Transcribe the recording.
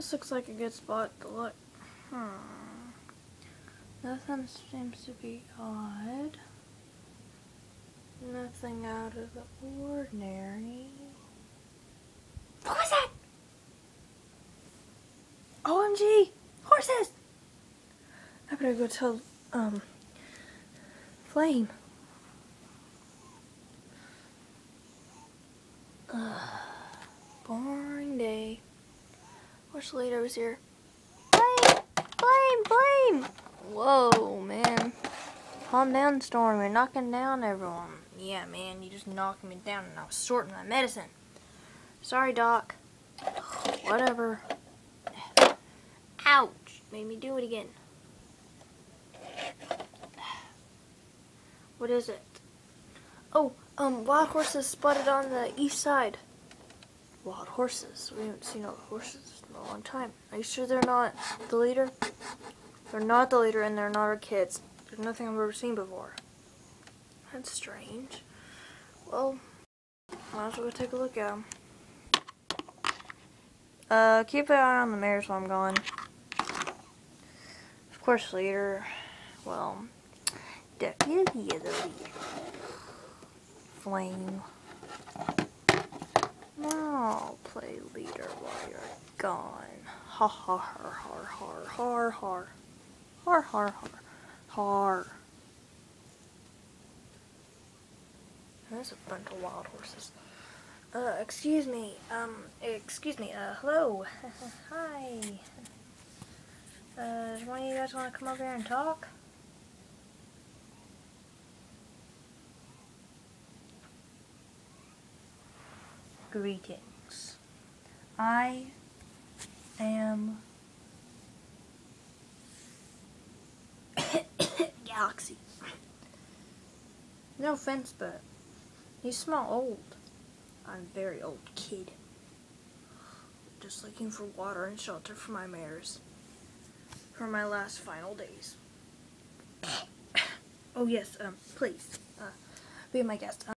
This looks like a good spot to look. Hmm. Nothing seems to be odd. Nothing out of the ordinary. What was that? OMG! Horses! I better go tell, um, Flame. Ugh. Boring day. Wish was here. Blame! Blame! Blame! Whoa, man. Calm down, Storm. You're knocking down everyone. Yeah, man, you just knocked me down and I was sorting my medicine. Sorry, Doc. Whatever. Ouch! Made me do it again. What is it? Oh, um, wild horses spotted on the east side. Wild horses? We haven't seen the horses in a long time. Are you sure they're not the leader? They're not the leader and they're not our kids. There's nothing I've ever seen before. That's strange. Well, might as well go take a look at them. Uh, keep an eye on the mares while I'm gone. Of course, leader. Well, is the leader. Flame. Now I'll play leader while you're gone. Ha ha har har har har har. Har har har. Har. There's a bunch of wild horses. Uh, excuse me, um, excuse me, uh, hello. Hi. Uh, does one of you guys want to come over here and talk? Greetings. I am Galaxy. No offense, but you smell old. I'm a very old kid. Just looking for water and shelter for my mares. For my last final days. oh yes, um, please, uh, be my guest.